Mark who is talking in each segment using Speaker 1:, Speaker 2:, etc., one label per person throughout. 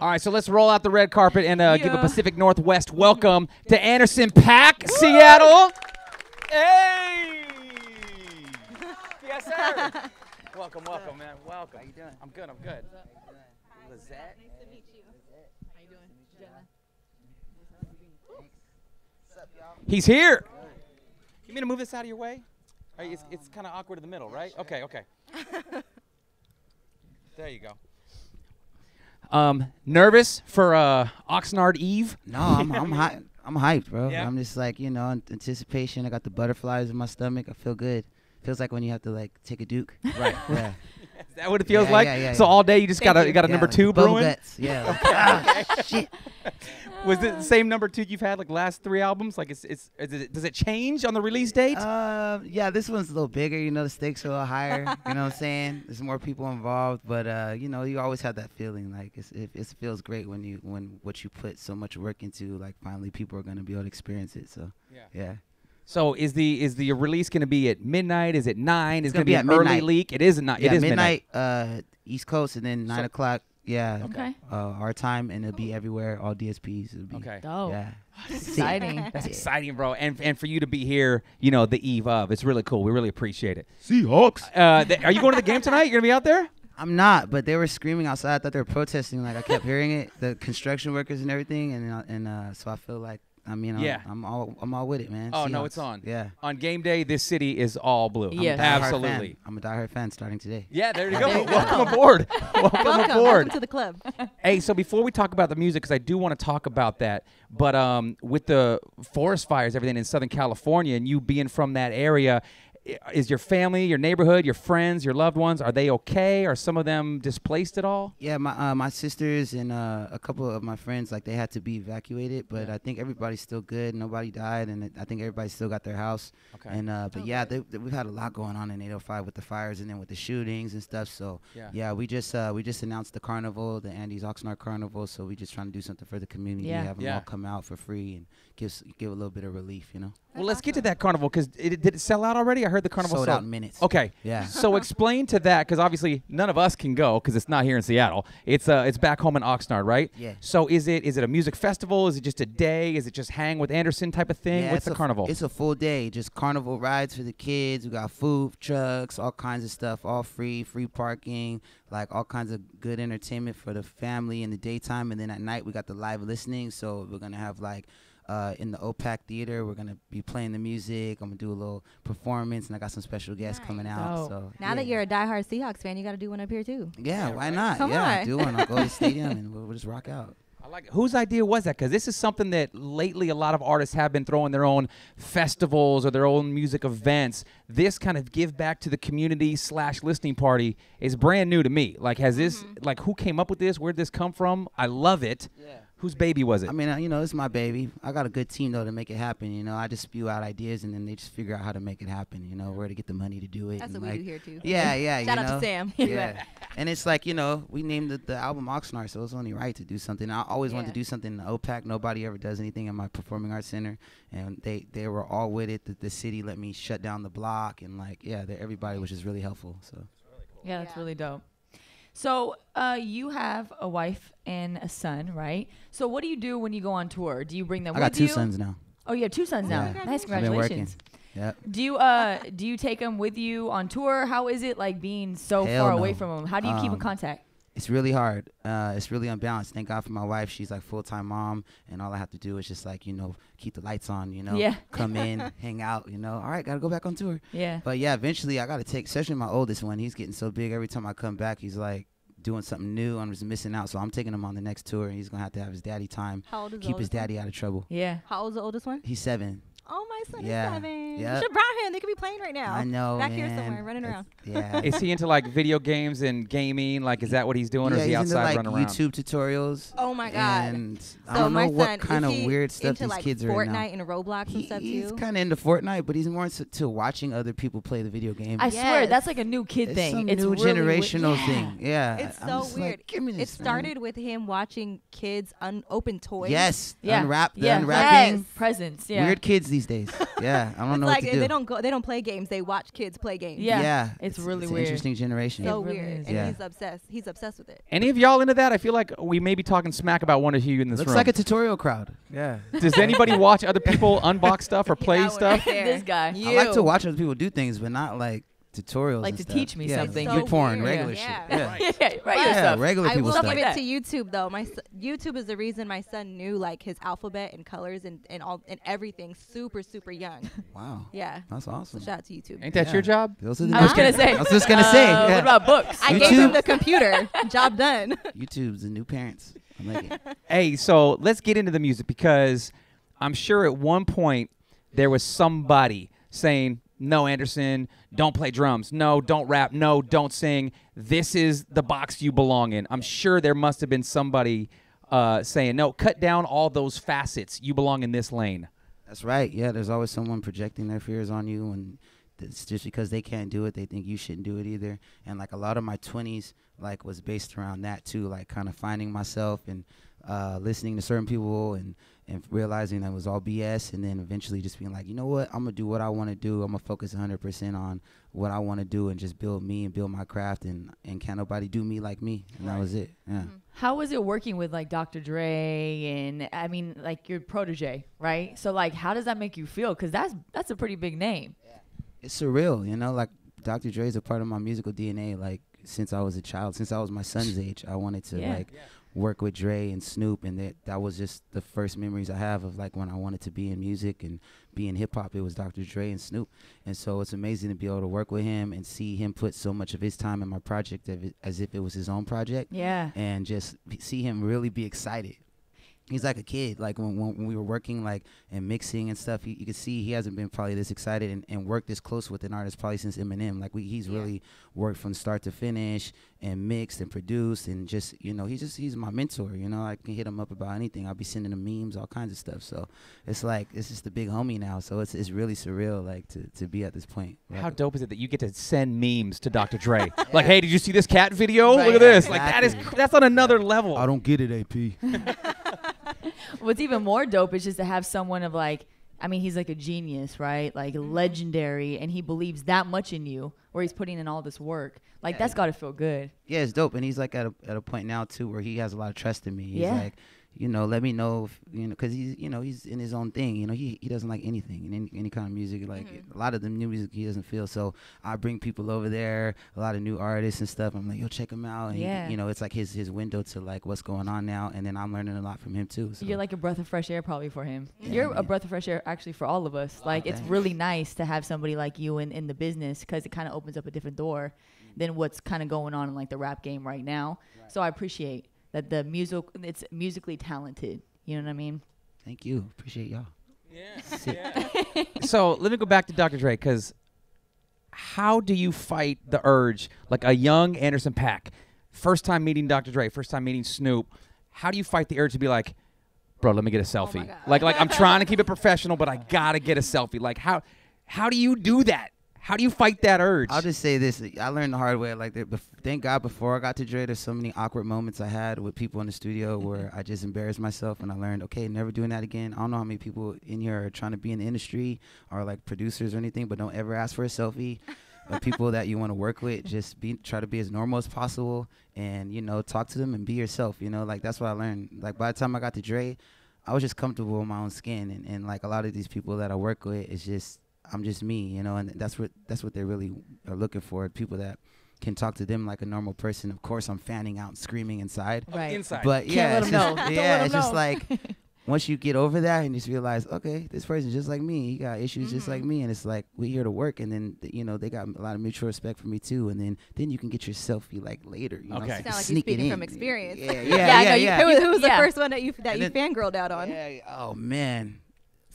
Speaker 1: All right, so let's roll out the red carpet and uh, give a Pacific Northwest welcome to Anderson Paak, Seattle. Hey! yes, sir. welcome, welcome, man. Welcome. How you doing? I'm good. I'm good. Lizette. Nice
Speaker 2: to meet you. How you doing? Jenna. What's up, y'all?
Speaker 1: He's here. You mean to move this out of your way? All right, it's it's kind of awkward in the middle, right? Okay, okay. there you go. Um, nervous for uh, Oxnard Eve?
Speaker 2: No, I'm I'm I'm hyped, bro.
Speaker 1: Yeah?
Speaker 2: I'm just like you know, anticipation. I got the butterflies in my stomach. I feel good. Feels like when you have to like take a duke.
Speaker 1: Right.
Speaker 2: Yeah.
Speaker 1: Is that what it feels
Speaker 2: Yeah,
Speaker 1: like?
Speaker 2: yeah, yeah,
Speaker 1: so
Speaker 2: yeah.
Speaker 1: all day you just got a you got a
Speaker 2: Yeah,
Speaker 1: number
Speaker 2: like
Speaker 1: two
Speaker 2: the
Speaker 1: brewing.
Speaker 2: guts. Yeah. like, ah, shit.
Speaker 1: Was it the same number two you've had like last three albums? Like it's it's is it, does it change on the release date?
Speaker 2: Uh, yeah, this one's a little bigger. You know, the stakes are a little higher. you know what I'm saying? There's more people involved, but uh, you know, you always have that feeling. Like it's, it, it feels great when you when what you put so much work into, like finally people are gonna be able to experience it. So
Speaker 1: Yeah.
Speaker 2: yeah.
Speaker 1: So is the is the release going to be at midnight? Is it nine? Is
Speaker 2: It's
Speaker 1: going to be,
Speaker 2: be
Speaker 1: an
Speaker 2: at
Speaker 1: early
Speaker 2: midnight.
Speaker 1: leak? It is not.
Speaker 2: yeah,
Speaker 1: it is
Speaker 2: midnight, uh, East Coast, and then nine
Speaker 1: So-
Speaker 2: o'clock. Yeah.
Speaker 3: Okay.
Speaker 2: Uh, our time, and it'll be everywhere. All DSPs. It'll be.
Speaker 1: Okay.
Speaker 3: Dope.
Speaker 2: Yeah.
Speaker 3: Exciting.
Speaker 1: That's exciting, bro. And and for you to be here, you know, the eve of, it's really cool. We really appreciate it.
Speaker 2: Seahawks.
Speaker 1: Uh, th- are you going to the game tonight? You're gonna be out there?
Speaker 2: I'm not, but they were screaming outside. I thought they were protesting. Like I kept hearing it, the construction workers and everything, and uh, and uh, so I feel like I mean I'm,
Speaker 1: Yeah.
Speaker 2: I'm all I'm all with it, man.
Speaker 1: Oh, no, it's on.
Speaker 2: Yeah.
Speaker 1: On game day, this city is all blue.
Speaker 3: I'm a Yes.
Speaker 2: diehard fan.
Speaker 1: absolutely.
Speaker 2: I'm a diehard fan starting today.
Speaker 1: Yeah, there you
Speaker 3: There
Speaker 1: go.
Speaker 3: you go.
Speaker 1: Welcome aboard. Welcome,
Speaker 4: Welcome,
Speaker 1: aboard.
Speaker 4: welcome to the club.
Speaker 1: Hey, so before we talk about the music, because I do want to talk about that, but um, with the forest fires, everything in Southern California, and you being from that area, i- is your family, your neighborhood, your friends, your loved ones, are they okay? Are some of them displaced at all?
Speaker 2: Yeah, my uh, my sisters and uh, a couple of my friends like they had to be evacuated, but I think everybody's still good. Nobody died, and I think everybody still got their house.
Speaker 1: Okay.
Speaker 2: And uh, but yeah, they, they- we've had a lot going on in 805 with the fires and then with the shootings and stuff. So
Speaker 1: Yeah.
Speaker 2: yeah, we just uh, we just announced the carnival, the Andy's Oxnard Carnival. So we just trying to do something for the community,
Speaker 3: Yeah.
Speaker 2: have them
Speaker 1: Yeah.
Speaker 2: all come out for free and give give a little bit of relief, you know.
Speaker 1: well, let's get to that carnival because it, did it sell out already? I heard the carnival
Speaker 2: Sold
Speaker 1: sold
Speaker 2: out in minutes.
Speaker 1: Okay.
Speaker 2: Yeah.
Speaker 1: So explain to that because obviously none of us can go because it's not here in Seattle. It's uh it's back home in Oxnard, right?
Speaker 2: Yeah.
Speaker 1: So is it is it a music festival? Is it just a day? Is it just hang with Anderson type of thing?
Speaker 2: Yeah,
Speaker 1: What's the
Speaker 2: a
Speaker 1: carnival?
Speaker 2: It's a full day, just carnival rides for the kids. We got food trucks, all kinds of stuff, all free, free parking, like all kinds of good entertainment for the family in the daytime, and then at night we got the live listening. So we're gonna have like. Uh, in the OPAC theater, we're gonna be playing the music. I'm gonna do a little performance, and I got some special guests coming out.
Speaker 3: Dope.
Speaker 2: So
Speaker 4: Now that you're a diehard Seahawks fan, you got to do one up here too.
Speaker 2: yeah, why not?
Speaker 4: Come
Speaker 2: yeah,
Speaker 4: on.
Speaker 2: do one. I'll go to the stadium and we'll, we'll just rock out.
Speaker 1: I like it. Whose idea was that? Because this is something that lately a lot of artists have been throwing their own festivals or their own music events. This kind of give back to the community slash listening party is brand new to me. Like, has this like who came up with this? Where'd this come from? I love it.
Speaker 2: Yeah.
Speaker 1: Whose baby was it?
Speaker 2: I mean, uh, you know, it's my baby. I got a good team though to make it happen. You know, I just spew out ideas and then they just figure out how to make it happen. You know, where to get the money to do it.
Speaker 4: That's
Speaker 2: and
Speaker 4: what we do here too.
Speaker 2: Yeah, yeah.
Speaker 4: Shout
Speaker 2: you
Speaker 4: out
Speaker 2: know?
Speaker 4: to Sam.
Speaker 2: Yeah, and it's like you know, we named the, the album Oxnard, so it's only right to do something. I always wanted to do something in the OPAC. Nobody ever does anything in my performing arts center, and they they were all with it. The, the city let me shut down the block, and like yeah, everybody was just really helpful. So
Speaker 3: Yeah, that's
Speaker 4: Yeah.
Speaker 3: really dope. So, uh, you have a wife and a son, right? So, what do you do when you go on tour? Do you bring them with you?
Speaker 2: I
Speaker 3: with
Speaker 2: got two
Speaker 3: you?
Speaker 2: sons now.
Speaker 3: Oh, you have two sons now.
Speaker 2: Yeah.
Speaker 3: Nice,
Speaker 2: I've been working.
Speaker 3: congratulations.
Speaker 2: Yep.
Speaker 3: Do you uh do you take them with you on tour? How is it like being so
Speaker 2: Hell
Speaker 3: far away from them? How do you keep in
Speaker 2: Um,
Speaker 3: contact?
Speaker 2: It's really hard. Uh, it's really unbalanced. Thank God for my wife. She's like full time mom, and all I have to do is just like you know keep the lights on. You know,
Speaker 3: Yeah.
Speaker 2: come in, hang out. You know, all right, gotta go back on tour.
Speaker 3: Yeah.
Speaker 2: But yeah, eventually I gotta take, especially my oldest one. He's getting so big. Every time I come back, he's like doing something new. I'm just missing out. So I'm taking him on the next tour, and he's gonna have to have his daddy time.
Speaker 4: How old is the
Speaker 2: Keep his
Speaker 4: oldest one?
Speaker 2: daddy out of trouble.
Speaker 3: Yeah.
Speaker 4: How old's the oldest one?
Speaker 2: He's seven.
Speaker 4: Oh, my son
Speaker 2: Yeah.
Speaker 4: is seven.
Speaker 2: Yep.
Speaker 4: You should brought him. They could be playing right now.
Speaker 2: I know,
Speaker 4: Back here somewhere, running
Speaker 2: That's-
Speaker 4: around.
Speaker 2: Yeah.
Speaker 1: is he into like video games and gaming? Like, is that what he's doing, or
Speaker 2: yeah,
Speaker 1: is he
Speaker 2: he's
Speaker 1: outside
Speaker 2: into like
Speaker 1: running around?
Speaker 2: YouTube tutorials.
Speaker 4: Oh my god.
Speaker 2: And I
Speaker 4: so
Speaker 2: don't
Speaker 4: my
Speaker 2: know what
Speaker 4: son
Speaker 2: kind of weird stuff
Speaker 4: into
Speaker 2: these
Speaker 4: like
Speaker 2: kids are
Speaker 4: Fortnite and Roblox and
Speaker 2: He-
Speaker 4: stuff
Speaker 2: he's kind of into Fortnite, but he's more into to watching other people play the video game.
Speaker 3: I swear that's like a new kid
Speaker 2: it's
Speaker 3: thing.
Speaker 2: some
Speaker 3: it's
Speaker 2: new
Speaker 3: really
Speaker 2: generational
Speaker 3: yeah.
Speaker 2: thing. Yeah,
Speaker 4: It's so weird.
Speaker 2: Give me
Speaker 4: It
Speaker 2: this, man."
Speaker 4: started with him watching kids unopen toys.
Speaker 2: Yes,
Speaker 3: Yeah.
Speaker 2: unwrap
Speaker 3: yeah.
Speaker 2: unwrapping.
Speaker 3: Presents. Yeah.
Speaker 2: Weird kids these these days. Yeah, I don't
Speaker 4: It's
Speaker 2: know
Speaker 4: like
Speaker 2: what to do.
Speaker 4: they don't go. They don't play games. They watch kids play games.
Speaker 3: Yeah. it's really
Speaker 2: it's
Speaker 3: weird.
Speaker 2: An interesting generation.
Speaker 4: So
Speaker 3: It really
Speaker 4: weird,
Speaker 3: is.
Speaker 4: and
Speaker 2: Yeah.
Speaker 4: he's obsessed. He's obsessed with it.
Speaker 1: Any of y'all into that? I feel like we may be talking smack about one of you in this
Speaker 2: Looks
Speaker 1: room.
Speaker 2: like a tutorial crowd. Yeah.
Speaker 1: Does anybody watch other people unbox stuff or play
Speaker 4: That
Speaker 1: stuff?
Speaker 4: right.
Speaker 3: This guy.
Speaker 4: You.
Speaker 2: I like to watch other people do things, but not like tutorials.
Speaker 3: Like
Speaker 2: and
Speaker 3: to
Speaker 2: stuff.
Speaker 3: teach me
Speaker 2: yeah,
Speaker 3: something.
Speaker 2: Good
Speaker 4: So
Speaker 2: porn,
Speaker 4: weird.
Speaker 2: regular
Speaker 4: Yeah.
Speaker 2: shit. Yeah.
Speaker 3: yeah, right.
Speaker 4: But-
Speaker 3: your
Speaker 2: Yeah,
Speaker 3: stuff.
Speaker 2: regular
Speaker 4: I
Speaker 2: people
Speaker 4: will
Speaker 2: stuff.
Speaker 3: Stuff
Speaker 4: give it to YouTube though. My s- YouTube is the reason my son knew like his alphabet and colors and, and all and everything super super young.
Speaker 2: Wow,
Speaker 4: Yeah.
Speaker 2: that's
Speaker 4: So
Speaker 2: awesome.
Speaker 4: shout out to YouTube.
Speaker 1: Ain't that
Speaker 2: Yeah.
Speaker 1: your job?
Speaker 2: Those are the
Speaker 3: I was gonna say.
Speaker 2: I was just gonna
Speaker 3: uh,
Speaker 2: say. yeah.
Speaker 3: What about books?
Speaker 4: I
Speaker 2: YouTube.
Speaker 4: gave him the computer. Job done.
Speaker 2: YouTube's the new parents. I like it.
Speaker 1: Hey, so let's get into the music because I'm sure at one point there was somebody saying, "No, Anderson, don't play drums. No, don't rap. No, don't sing. This is the box you belong in." I'm sure there must have been somebody uh, saying, "No, cut down all those facets. You belong in this lane."
Speaker 2: That's right. Yeah, there's always someone projecting their fears on you, and it's just because they can't do it, they think you shouldn't do it either. And like a lot of my 20s, like was based around that too, like kind of finding myself and uh, listening to certain people and and realizing that it was all BS, and then eventually just being like, you know what, I'm gonna do what I want to do. I'm gonna focus 100% on what I want to do and just build me and build my craft, and and can't nobody do me like me. And that was it. Yeah. Mm-hmm.
Speaker 3: How was it working with like Dr. Dre and I mean like your protege, right? So like, how does that make you feel? Because that's that's a pretty big name.
Speaker 2: it's surreal, you know. Like Dr. Dre is a part of my musical DNA. Like since I was a child, since I was my son's age, I wanted to
Speaker 3: Yeah.
Speaker 2: like work with Dre and Snoop, and that that was just the first memories I have of like when I wanted to be in music and be in hip hop. It was Dr. Dre and Snoop, and so it's amazing to be able to work with him and see him put so much of his time in my project as if it was his own project,
Speaker 3: Yeah.
Speaker 2: and just see him really be excited. He's like a kid. Like when, when we were working, like and mixing and stuff, he, you could see he hasn't been probably this excited and, and worked this close with an artist probably since Eminem. Like we, he's really worked from start to finish and mixed and produced and just you know he's just he's my mentor. You know I can hit him up about anything. I'll be sending him memes, all kinds of stuff. So it's like it's just the big homie now. So it's it's really surreal like to, to be at this point.
Speaker 1: How dope is it that you get to send memes to Dr. Dre? Like, hey, did you see this cat video?
Speaker 3: Right.
Speaker 1: Look at this. Like that is that's on another level.
Speaker 2: I don't get it, AP.
Speaker 3: What's even more dope is just to have someone of like, I mean, he's like a genius, right? Like
Speaker 2: Mm-hmm.
Speaker 3: legendary, and he believes that much in you, where he's putting in all this work. Like that's got to feel good.
Speaker 2: Yeah, it's dope, and he's like at a at a point now too where he has a lot of trust in me. He's
Speaker 3: Yeah.
Speaker 2: like, you know, let me know if you know, because he's you know he's in his own thing. You know, he he doesn't like anything and any, any kind of music. Like
Speaker 3: Mm-hmm.
Speaker 2: a lot of the new music he doesn't feel. So I bring people over there, a lot of new artists and stuff. I'm like, yo, check him out. And he-
Speaker 3: Yeah.
Speaker 2: you know, it's like his his window to like what's going on now, and then I'm learning a lot from him too. So.
Speaker 3: You're like a breath of fresh air, probably for him.
Speaker 2: Yeah,
Speaker 3: You're a breath of fresh air, actually, for all of us. Like it's
Speaker 2: thanks.
Speaker 3: really nice to have somebody like you in in the business because it kind of opens up a different door than what's kind of going on in like the rap game right now. So I appreciate that the music it's musically talented. You know what I mean?
Speaker 2: Thank you, appreciate y'all. Yeah.
Speaker 1: so let me go back to Dr. Dre because how do you fight the urge, like a young Anderson Paak, first time meeting Dr. Dre, first time meeting Snoop? How do you fight the urge to be like, bro, let me get a selfie?
Speaker 4: Oh God.
Speaker 1: like, like I'm trying to keep it professional, but I gotta get a selfie. Like, how, how do you do that? How do you fight that urge?
Speaker 2: I'll just say this: I learned the hard way. Like, thank God, before I got to Dre, there's so many awkward moments I had with people in the studio mm-hmm. where I just embarrassed myself, and I learned, okay, never doing that again. I don't know how many people in here are trying to be in the industry or like producers or anything, but don't ever ask for a selfie. But people that you want to work with, just be try to be as normal as possible, and you know, talk to them and be yourself. You know, like that's what I learned. Like by the time I got to Dre, I was just comfortable in my own skin, and, and like a lot of these people that I work with, it's just I'm just me, you know, and that's what that's what they really are looking for. People that can talk to them like a normal person. Of course, I'm fanning out, and screaming inside,
Speaker 3: Right.
Speaker 1: Inside.
Speaker 2: but
Speaker 3: Can't
Speaker 2: yeah,
Speaker 3: let
Speaker 2: it's
Speaker 3: 'em
Speaker 2: just,
Speaker 3: know.
Speaker 2: Yeah,
Speaker 3: let 'em
Speaker 2: it's just like once you get over that and just realize, okay, this person's just like me. He got issues just like mm-hmm. me, and it's like we're here to work, and then you know they got a lot of mutual respect for me too, and then then you can get your selfie like later. You know,
Speaker 1: Okay.
Speaker 2: s-
Speaker 4: Sound like you're
Speaker 2: sneak it
Speaker 4: speaking from experience.
Speaker 2: Yeah, yeah,
Speaker 3: Yeah,
Speaker 2: yeah,
Speaker 3: I know,
Speaker 2: yeah.
Speaker 4: Who, who was
Speaker 3: yeah.
Speaker 4: the first one that you that
Speaker 2: And
Speaker 4: you fangirled out on?
Speaker 2: Yeah, oh man.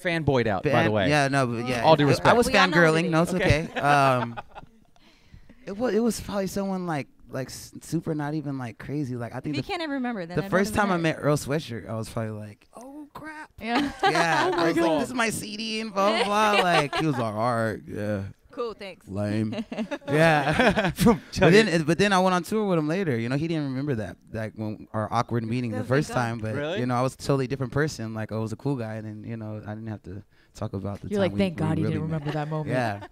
Speaker 1: Fanboyed out, by the way.
Speaker 2: Yeah, no, but yeah.
Speaker 1: All due
Speaker 2: I- I was
Speaker 4: We all know what
Speaker 2: fangirling.
Speaker 4: it
Speaker 2: No,
Speaker 4: is.
Speaker 2: it's okay. Um, it was it was probably someone like like s- super not even like crazy. Like I
Speaker 4: If
Speaker 2: think
Speaker 4: you
Speaker 2: the,
Speaker 4: can't even remember, then
Speaker 2: the
Speaker 4: it
Speaker 2: first
Speaker 4: doesn't
Speaker 2: time I
Speaker 4: matter.
Speaker 2: met Earl Sweatshirt, I was probably like, oh crap.
Speaker 3: Yeah.
Speaker 2: Yeah,
Speaker 1: Oh my
Speaker 2: I was
Speaker 1: God.
Speaker 2: like, this is my CD and blah blah blah. Like he was like, all right, yeah.
Speaker 4: Cool, thanks.
Speaker 2: lame. yeah. but then, but then I went on tour with him later. You know, he didn't remember that, like when our awkward meeting the first time. But
Speaker 1: Really?
Speaker 2: you know, I was a totally different person. Like I was a cool guy, and then, you know, I didn't have to talk about the
Speaker 3: You're
Speaker 2: time
Speaker 3: like, thank
Speaker 2: we
Speaker 3: God he
Speaker 2: really
Speaker 3: didn't
Speaker 2: met."
Speaker 3: remember that moment.
Speaker 2: Yeah.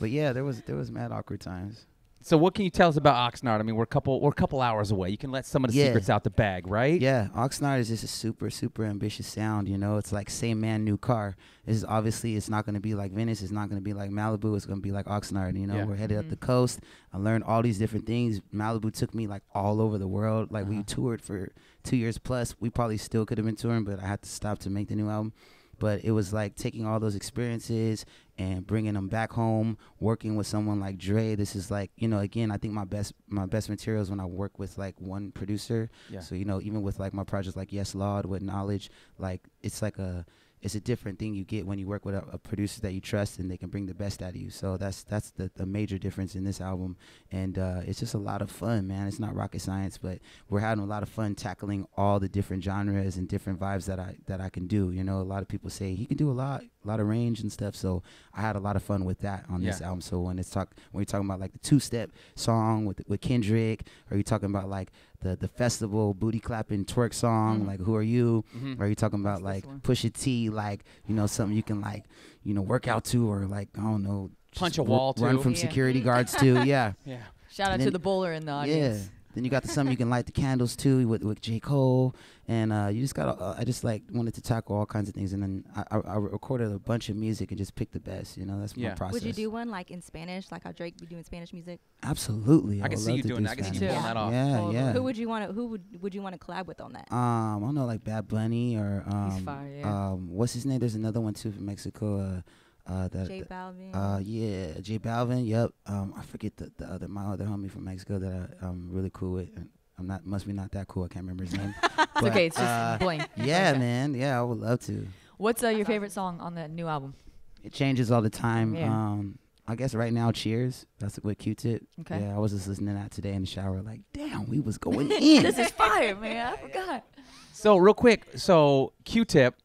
Speaker 2: But yeah, there was there was mad awkward times.
Speaker 1: So what can you tell us about Oxnard? I mean, we're a couple we're a couple hours away. You can let some of the
Speaker 2: Yeah.
Speaker 1: secrets out the bag, right?
Speaker 2: Yeah, Oxnard is just a super, super ambitious sound. You know, it's like same man, new car. This is obviously it's not going to be like Venice. It's not going to be like Malibu. It's going to be like Oxnard. You know,
Speaker 1: Yeah.
Speaker 2: we're headed up
Speaker 3: Mhm.
Speaker 2: the coast. I learned all these different things. Malibu took me like all over the world. Like we
Speaker 1: Uh-huh.
Speaker 2: toured for two years plus. We probably still could have been touring, but I had to stop to make the new album. But it was like taking all those experiences and bringing them back home. Working with someone like Dre. This is like you know, again, I think my best my best materials when I work with like one producer.
Speaker 1: Yeah.
Speaker 2: So you know, even with like my projects like Yes Lawd with Knxwledge, like it's like a it's a different thing you get when you work with a, a producer that you trust and they can bring the best out of you. So that's that's the, the major difference in this album, and uh, it's just a lot of fun, man. It's not rocket science, but we're having a lot of fun tackling all the different genres and different vibes that I that I can do. You know, a lot of people say he can do a lot, a lot of range and stuff. So I had a lot of fun with that on this album. So when it's talk when you're talking about like the two step song with with Kendrick, or you're talking about like the the festival booty clapping twerk song,
Speaker 3: Mhm.
Speaker 2: like Who Are You?
Speaker 1: Mhm.
Speaker 2: Or are you talking about
Speaker 3: What's
Speaker 2: like
Speaker 3: one?
Speaker 2: Pusha T, like you know something you can like you know work out to, or like I don't know,
Speaker 1: Punch a
Speaker 2: ru-
Speaker 1: wall
Speaker 2: run
Speaker 1: to.
Speaker 2: from
Speaker 3: Yeah.
Speaker 2: security guards to, yeah.
Speaker 1: Yeah.
Speaker 3: Shout out
Speaker 2: And
Speaker 3: to the bowler in the audience.
Speaker 2: Yeah. Then you got the something you can light the candles to with with J Cole, and uh, you just got. Uh, I just like wanted to tackle all kinds of things, and then I, I, I recorded a bunch of music and just picked the best. You know, that's
Speaker 1: Yeah.
Speaker 2: my process.
Speaker 4: Would you do one like in Spanish, like how Drake be doing Spanish music?
Speaker 2: Absolutely.
Speaker 1: I can
Speaker 2: would
Speaker 1: see
Speaker 2: love
Speaker 1: you
Speaker 2: to
Speaker 1: doing
Speaker 2: do
Speaker 1: that. I can see you
Speaker 2: Spanish.
Speaker 3: pulling
Speaker 1: that off.
Speaker 2: Yeah,
Speaker 4: Or
Speaker 2: yeah.
Speaker 4: Who would you want to who would would you want to collab with on that?
Speaker 2: Um, I don't know, like Bad Bunny or um,
Speaker 3: fire, yeah.
Speaker 2: um, what's his name? There's another one too from Mexico. Uh, uh, that,
Speaker 4: J Balvin.
Speaker 2: uh, yeah, J Balvin. Yep. Um, I forget the, the other my other homie from Mexico that I, I'm really cool with. And I'm not must be not that cool. I can't remember his name. But,
Speaker 3: okay. It's just
Speaker 2: uh,
Speaker 3: blank.
Speaker 2: yeah,
Speaker 3: Okay.
Speaker 2: man. Yeah, I would love to.
Speaker 3: What's uh, your favorite song on the new album?
Speaker 2: It changes all the time.
Speaker 3: Yeah.
Speaker 2: Um, I guess right now, Cheers. That's with Q-Tip.
Speaker 3: Okay.
Speaker 2: Yeah, I was just listening to that today in the shower. Like, damn, we was going in.
Speaker 3: this is fire, man. I forgot.
Speaker 1: So real quick, so Q-Tip,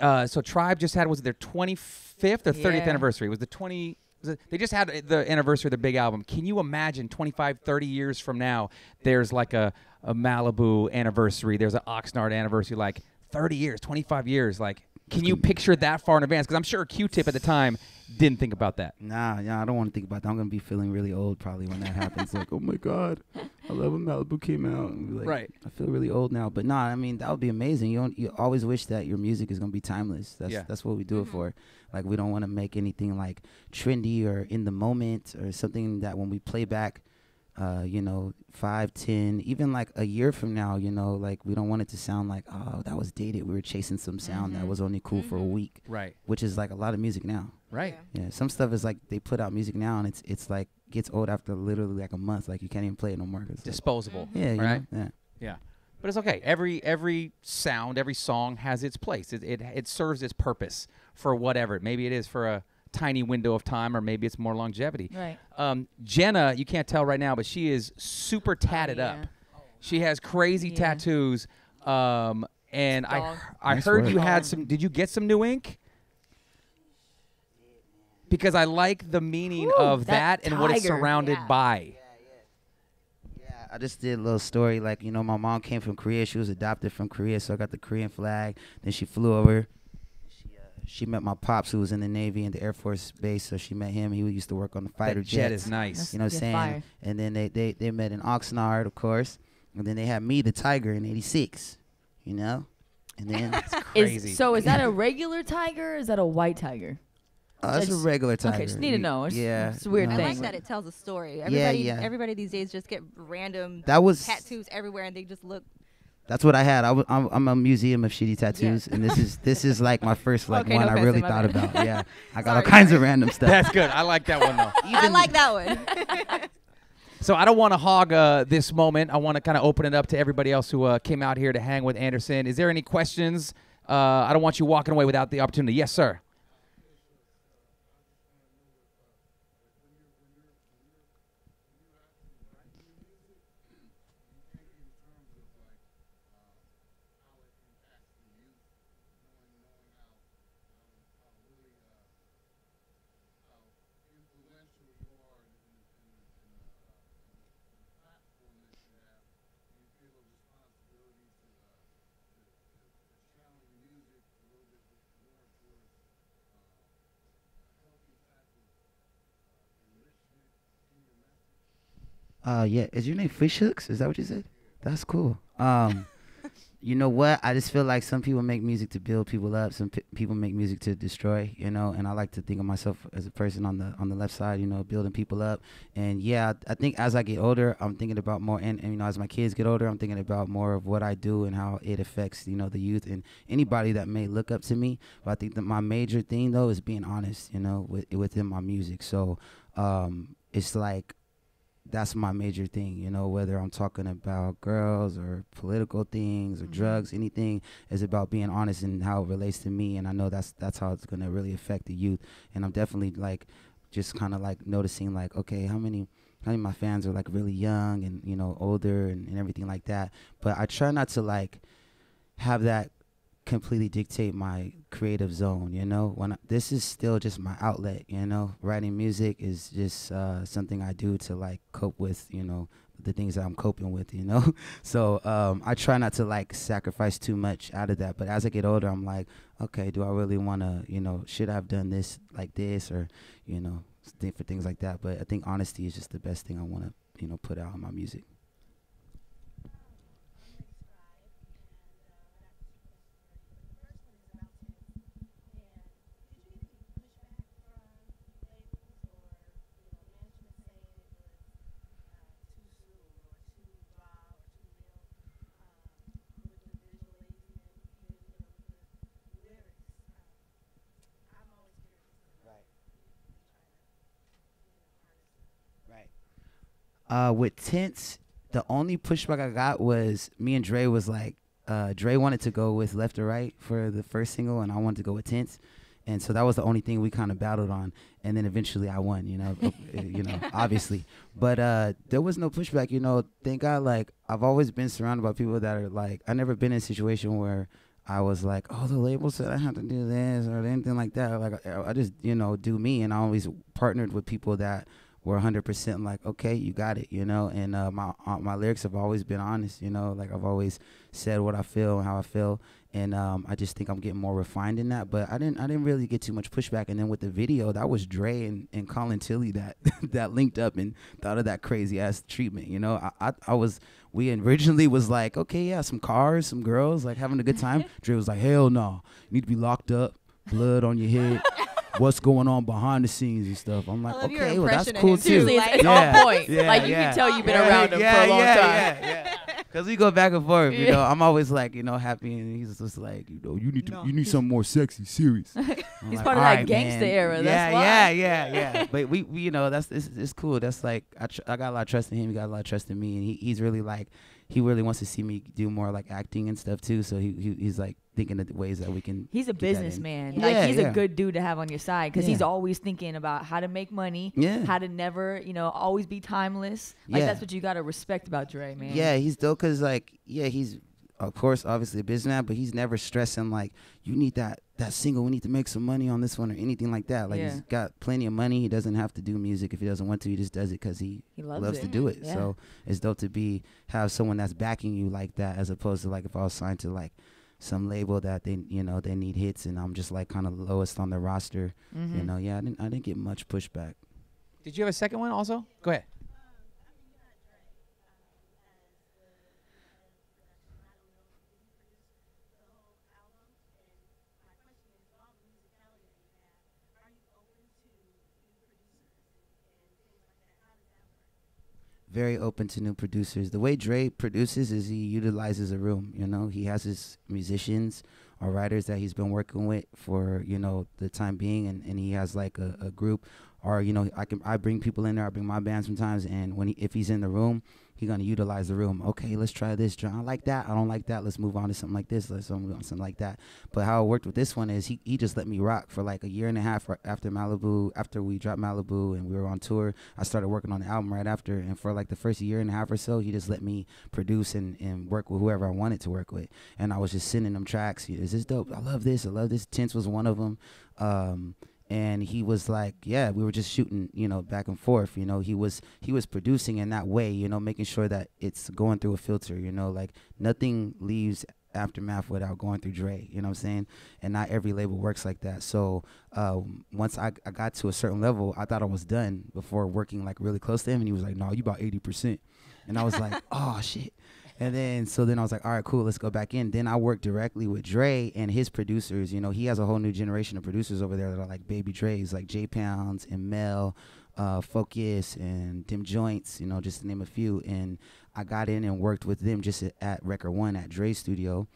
Speaker 1: uh, so Tribe just had was it their 25th or 30th
Speaker 3: Yeah.
Speaker 1: anniversary? It was the 20? was it- They just had the anniversary of the big album. Can you imagine 25, 30 years from now, there's like a, a Malibu anniversary, there's an Oxnard anniversary, like 30 years, 25 years, like. Can you picture that far in advance? Because I'm sure Q-Tip at the time didn't think about that.
Speaker 2: Nah, yeah, I don't want to think about that. I'm gonna be feeling really old probably when that happens. like, oh my god, I love when Malibu came out. Like,
Speaker 1: Right.
Speaker 2: I feel really old now, but nah, I mean that would be amazing. You don't, you always wish that your music is gonna be timeless. That's
Speaker 1: Yeah.
Speaker 2: that's what we do it mm-hmm. for. Like we don't want to make anything like trendy or in the moment or something that when we play back, uh, you know, five, ten, even like a year from now, you know, like we don't want it to sound like oh that was dated. We were chasing some sound that
Speaker 3: Mhm.
Speaker 2: was only cool for a
Speaker 4: Mhm.
Speaker 2: week,
Speaker 1: Right.
Speaker 2: which is like a lot of music now.
Speaker 1: Right.
Speaker 2: Yeah, some stuff is like they put out music now and it's it's like gets old after literally like a month. Like you can't even play it no more. 'cause it's like-
Speaker 1: Disposable.
Speaker 2: yeah, you
Speaker 1: right.
Speaker 2: know, yeah.
Speaker 1: But it's okay. Every every sound, every song has its place. It, it it serves its purpose for whatever. Maybe it is for a tiny window of time, or maybe it's more longevity.
Speaker 3: Right.
Speaker 1: Um, Jenna, you can't tell right now, but she is super tatted up.
Speaker 3: yeah.
Speaker 1: She has crazy
Speaker 3: Yeah.
Speaker 1: tattoos. Um, and I
Speaker 3: Dog.
Speaker 1: I
Speaker 2: Nice
Speaker 1: heard
Speaker 2: work.
Speaker 1: you had some. Did you get some new ink? Because I like the meaning
Speaker 3: Whew,
Speaker 1: of
Speaker 3: that
Speaker 1: that, and what it's surrounded
Speaker 4: Yeah.
Speaker 1: by.
Speaker 2: Yeah, I just did a little story. Like, you know, my mom came from Korea. She was adopted from Korea, so I got the Korean flag. Then she flew over. She, uh, met my pops, who was in the Navy and the Air Force base. So she met him. He used to work on the fighter
Speaker 1: That jet
Speaker 2: jets.
Speaker 1: is nice.
Speaker 3: That's-
Speaker 2: You know what I'm saying?
Speaker 3: fire.
Speaker 2: And then they, they, they met in Oxnard, of course. And then they had me, the tiger, in 86. You know? And then
Speaker 1: It's
Speaker 3: Is,
Speaker 1: crazy.
Speaker 3: so is that a regular tiger or is that a white tiger?
Speaker 2: uh, that's a regular tiger.
Speaker 3: Okay, just need to know. It's-
Speaker 2: yeah.
Speaker 3: it's a weird
Speaker 2: you
Speaker 4: I
Speaker 2: know?
Speaker 3: thing.
Speaker 4: like that it tells a story.
Speaker 2: Yeah, yeah.
Speaker 4: everybody these days just get random
Speaker 2: That was
Speaker 4: tattoos everywhere, and they just look.
Speaker 2: That's what I had. I was, I'm, I'm a museum of shitty tattoos, and this is this is like my first like
Speaker 3: Okay,
Speaker 2: one
Speaker 3: no
Speaker 2: I really thought
Speaker 3: bad.
Speaker 2: about. Yeah, I got all kinds
Speaker 4: sorry.
Speaker 2: of random stuff.
Speaker 1: That's good. I like that one though.
Speaker 4: I like that one.
Speaker 1: So I don't want to hog uh, this moment. I want to kind of open it up to everybody else who uh, came out here to hang with Anderson. Is there any questions? Uh, I don't want you walking away without the opportunity. Yes, sir.
Speaker 2: Uh, yeah. Is your name Fish Hooks? Is that what you said? That's cool. Um, you know what? I just feel like some people make music to build people up. Some p- people make music to destroy. You know, and I like to think of myself as a person on the on the left side. You know, building people up. And yeah, I, I think as I get older, I'm thinking about more. And, and you know, as my kids get older, I'm thinking about more of what I do and how it affects you know the youth and anybody that may look up to me. But I think that my major thing though is being honest. You know, with, within my music. So um, it's like that's my major thing, you know, whether I'm talking about girls or political things or
Speaker 3: Mhm.
Speaker 2: drugs, anything is about being honest and how it relates to me and I know that's that's how it's gonna really affect the youth. And I'm definitely like just kinda like noticing like, okay, how many how many of my fans are like really young and, you know, older and, and everything like that. But I try not to like have that completely dictate my creative zone you know? When I, this is still just my outlet you know? Writing music is just uh, something i do to like cope with you know the things that i'm coping with you know? So um, i try not to like sacrifice too much out of that but as i get older i'm like okay do i really want to you know should i've done this like this or you know different things like that. But i think honesty is just the best thing i want to you know put out in my music Right. Uh, with Tints, the only pushback I got was me and Dre was like, uh, Dre wanted to go with Left or Right for the first single, and I wanted to go with Tints. And so that was the only thing we kind of battled on, and then eventually I won, you know, uh, you know, obviously. But uh, there was no pushback, you know. Thank God, like I've always been surrounded by people that are like, I've never been in a situation where I was like, oh, the label said I have to do this or anything like that. Like I, I just, you know, do me, and I always partnered with people that were 100% like, okay, you got it, you know. And uh, my uh, my lyrics have always been honest, you know. Like I've always said what I feel and how I feel, and um, I just think I'm getting more refined in that. But I didn't I didn't really get too much pushback. And then with the video, that was Dre and, and Colin Tilley that that linked up and thought of that crazy ass treatment, you know. I, I I was we originally was like, okay, yeah, some cars, some girls, like having a good time. Dre was like, hell no, you need to be locked up, blood on your head. What's going on behind the scenes and stuff? I'm like, okay, well that's cool too.
Speaker 3: Seriously, it's, it's
Speaker 2: Yeah.
Speaker 3: on point.
Speaker 2: Yeah,
Speaker 3: like you
Speaker 2: yeah.
Speaker 3: can tell you've been around him for a long time.
Speaker 2: Yeah, yeah. Cause we go back and forth, you know. I'm always like, you know, happy, and he's just like, you know, you need to, you need something more sexy, serious.
Speaker 3: He's
Speaker 2: like,
Speaker 3: part of that
Speaker 2: "Alright,
Speaker 3: gangsta
Speaker 2: man."
Speaker 3: era,
Speaker 2: Yeah,
Speaker 3: that's why.
Speaker 2: yeah, yeah, yeah. but we, we, you know, that's it's, it's cool. That's like I, tr- I got a lot of trust in him. He got a lot of trust in me, and he, he's really like, he really wants to see me do more like acting and stuff too. So he, he he's like thinking of the ways that we can.
Speaker 3: He's a businessman.
Speaker 2: Yeah,
Speaker 3: like he's
Speaker 2: yeah.
Speaker 3: a good dude to have on your side because he's always thinking about how to make money,
Speaker 2: Yeah.
Speaker 3: how to never, you know, always be timeless. Like
Speaker 2: Yeah.
Speaker 3: that's what you gotta respect about Dre, man.
Speaker 2: Yeah, he's dope because like yeah, he's of course obviously a businessman, but he's never stressing like you need that that single. We need to make some money on this one or anything like that. Like
Speaker 3: Yeah.
Speaker 2: he's got plenty of money. He doesn't have to do music if he doesn't want to. He just does it because he
Speaker 3: he loves,
Speaker 2: loves to do it.
Speaker 3: Yeah.
Speaker 2: So it's dope to be have someone that's backing you like that, as opposed to like if I was signed to like some label that they you know they need hits and I'm just like kind of lowest on the roster.
Speaker 3: Mhm.
Speaker 2: You know, yeah, I didn't I didn't get much pushback.
Speaker 1: Did you have a second one also? Go ahead.
Speaker 2: Very open to new producers. The way Dre produces is he utilizes a room. You know, he has his musicians or writers that he's been working with for you know the time being, and, and he has like a, a group. Or you know, I can I bring people in there. I bring my band sometimes, and when he, if he's in the room, he's gonna utilize the room. Okay, let's try this. John, I like that. I don't like that. Let's move on to something like this. Let's move on to something like that. But how it worked with this one is he, he just let me rock for like a year and a half after Malibu. After we dropped Malibu and we were on tour, I started working on the album right after. And for like the first year and a half or so, he just let me produce and, and work with whoever I wanted to work with. And I was just sending them tracks. Is this dope? I love this. I love this. Tints was one of them. Um, and he was like yeah we were just shooting you know back and forth you know he was he was producing in that way you know making sure that it's going through a filter you know like nothing leaves aftermath without going through Dre. You know what I'm saying? And not every label works like that. So uh, once I, I got to a certain level, I thought I was done before working like really close to him, and he was like, "No, you about eighty percent," and I was like, "Oh shit." And then so then I was like, all right, cool, let's go back in. Then I worked directly with Dre and his producers. You know, he has a whole new generation of producers over there that are like baby Dre's, like J Pounds and Mel, uh, Focus and Dem Jointz, you know, just to name a few. And I got in and worked with them just at, Record One at Dre's studio.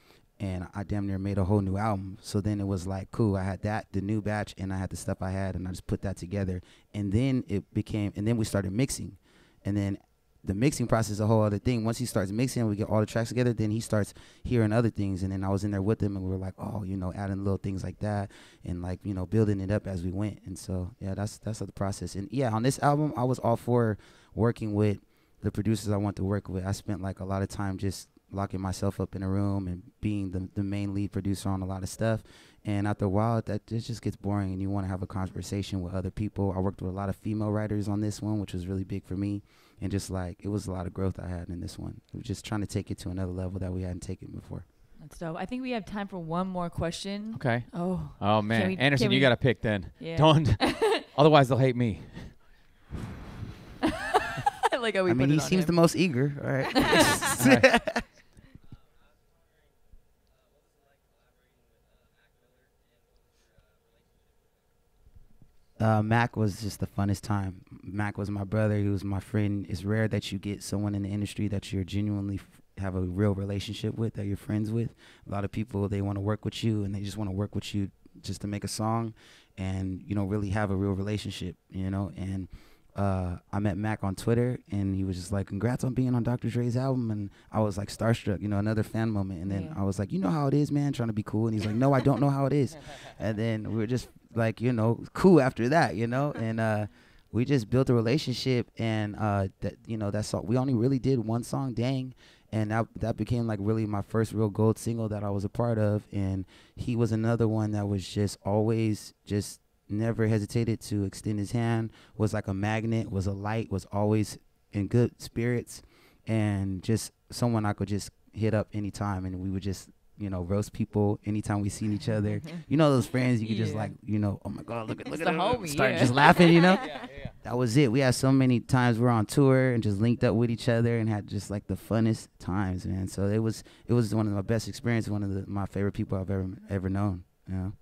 Speaker 2: And I damn near made a whole new album. So then it was like, cool. I had that, the new batch, and I had the stuff I had, and I just put that together. And then it became, and then we started mixing. And then the mixing process is a whole other thing. Once he starts mixing, we get all the tracks together. Then he starts hearing other things, and then I was in there with him, and we were like, oh, you know, adding little things like that, and like you know, building it up as we went. And so yeah, that's that's the process. And yeah, on this album, I was all for working with the producers I want to work with. I spent like a lot of time just locking myself up in a room and being the the main lead producer on a lot of stuff. And after a while, that it just gets boring, and you want to have a conversation with other people. I worked with a lot of female writers on this one, which was really big for me and just like it was a lot of growth I had in this one. We just trying to take it to another level that we hadn't taken before.
Speaker 3: That's dope. I think we have time for one more question.
Speaker 1: Okay.
Speaker 3: Oh.
Speaker 1: Oh man,
Speaker 3: we-
Speaker 1: Anderson, you got to pick then.
Speaker 3: Yeah.
Speaker 1: Don't. Otherwise, they'll hate me.
Speaker 3: I like how we
Speaker 2: I mean,
Speaker 3: put
Speaker 2: he
Speaker 3: on
Speaker 2: seems
Speaker 3: him.
Speaker 2: the most eager. All right.
Speaker 1: All right.
Speaker 2: Uh, Mac was just the funnest time. Mac was my brother. He was my friend. It's rare that you get someone in the industry that you're genuinely f- have a real relationship with, that you're friends with. A lot of people they want to work with you, and they just want to work with you just to make a song, and you know really have a real relationship. You know, and uh, I met Mac on Twitter, and he was just like, "Congrats on being on Dr. Dre's album," and I was like starstruck. You know, another fan moment. And then
Speaker 3: Yeah.
Speaker 2: I was like, "You know how it is, man, trying to be cool," and he's like, "No, I don't know how it is." and then we were just like you know cool after that you know? And uh we just built a relationship and uh that you know that's all we only really did one song dang. And that that became like really my first real gold single that I was a part of. And he was another one that was just always just never hesitated to extend his hand was like a magnet was a light was always in good spirits and just someone I could just hit up anytime. And we would just you know roast people anytime we seen each other. You know those friends you could just like you know oh my god look at look
Speaker 3: It's
Speaker 2: at
Speaker 3: the
Speaker 2: her,"
Speaker 3: homie,
Speaker 2: start
Speaker 3: yeah.
Speaker 2: just laughing you know? That was it. We had so many times we were on tour and just linked up with each other and had just like the funnest times man. So it was it was one of my best experiences one of the, my favorite people I've ever ever known you know?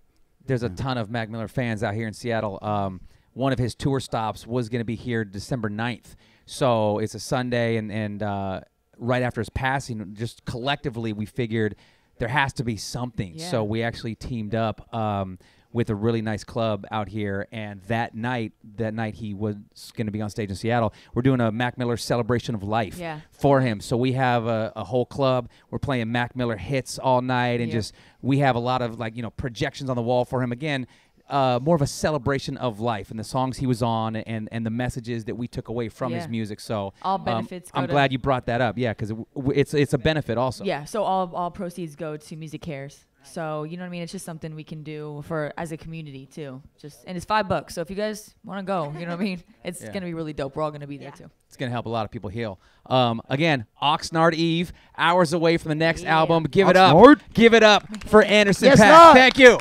Speaker 1: There's a ton of Mac Miller fans out here in Seattle. Um, one of his tour stops was going to be here December 9th. So it's a Sunday, and, and uh, right after his passing, just collectively, we figured there has to be something.
Speaker 3: Yeah.
Speaker 1: So we actually teamed up um, with a really nice club out here. And that night, that night he was going to be on stage in Seattle. We're doing a Mac Miller celebration of life
Speaker 3: Yeah.
Speaker 1: for him. So we have a, a whole club. We're playing Mac Miller hits all night, and
Speaker 3: Yep.
Speaker 1: just we have a lot of like you know projections on the wall for him. Again, uh, more of a celebration of life and the songs he was on, and and the messages that we took away from his music. So
Speaker 3: All
Speaker 1: um,
Speaker 3: benefits go
Speaker 1: I'm
Speaker 3: to-
Speaker 1: glad you brought that up. Yeah, because it, it's it's a benefit also.
Speaker 3: Yeah, so all all proceeds go to MusiCares. So you know what I mean? It's just something we can do for as a community too. Just and it's five bucks. So if you guys want to go, you know what I mean? It's
Speaker 1: Yeah.
Speaker 3: gonna be really dope. We're all gonna be there too.
Speaker 1: It's gonna help a lot of people heal. Um, again, Oxnard Eve, hours away from the next
Speaker 3: Yeah.
Speaker 1: album. Give it up. Give it up for Anderson
Speaker 2: Yes,
Speaker 1: Paak.
Speaker 2: Lord.
Speaker 1: Thank you.